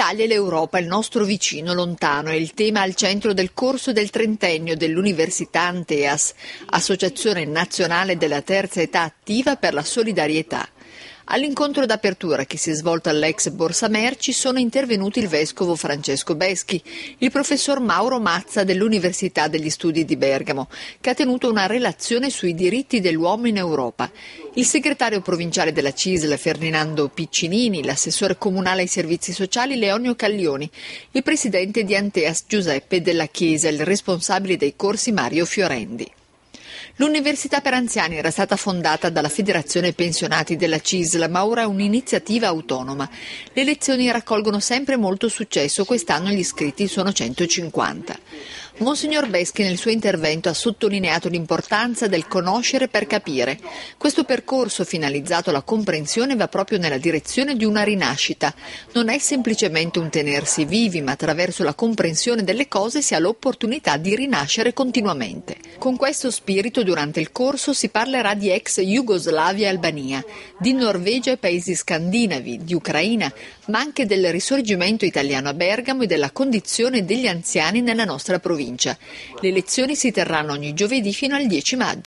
L'Italia e l'Europa, il nostro vicino lontano, è il tema al centro del corso del trentennio dell'Università Anteas, Associazione Nazionale della Terza Età Attiva per la Solidarietà. All'incontro d'apertura che si è svolto all'ex Borsa Merci sono intervenuti il vescovo Francesco Beschi, il professor Mauro Mazza dell'Università degli Studi di Bergamo, che ha tenuto una relazione sui diritti dell'uomo in Europa, il segretario provinciale della CISL Ferdinando Piccinini, l'assessore comunale ai servizi sociali Leonio Caglioni, il presidente di Anteas Giuseppe della Chiesa il responsabile dei corsi Mario Fiorendi. L'Università per anziani era stata fondata dalla Federazione Pensionati della CISL, ma ora è un'iniziativa autonoma. Le lezioni raccolgono sempre molto successo, quest'anno gli iscritti sono 150. Monsignor Beschi nel suo intervento ha sottolineato l'importanza del conoscere per capire. Questo percorso finalizzato alla comprensione va proprio nella direzione di una rinascita. Non è semplicemente un tenersi vivi, ma attraverso la comprensione delle cose si ha l'opportunità di rinascere continuamente. Con questo spirito durante il corso si parlerà di ex Jugoslavia e Albania, di Norvegia e paesi scandinavi, di Ucraina, ma anche del risorgimento italiano a Bergamo e della condizione degli anziani nella nostra provincia. Le lezioni si terranno ogni giovedì fino al 10 maggio.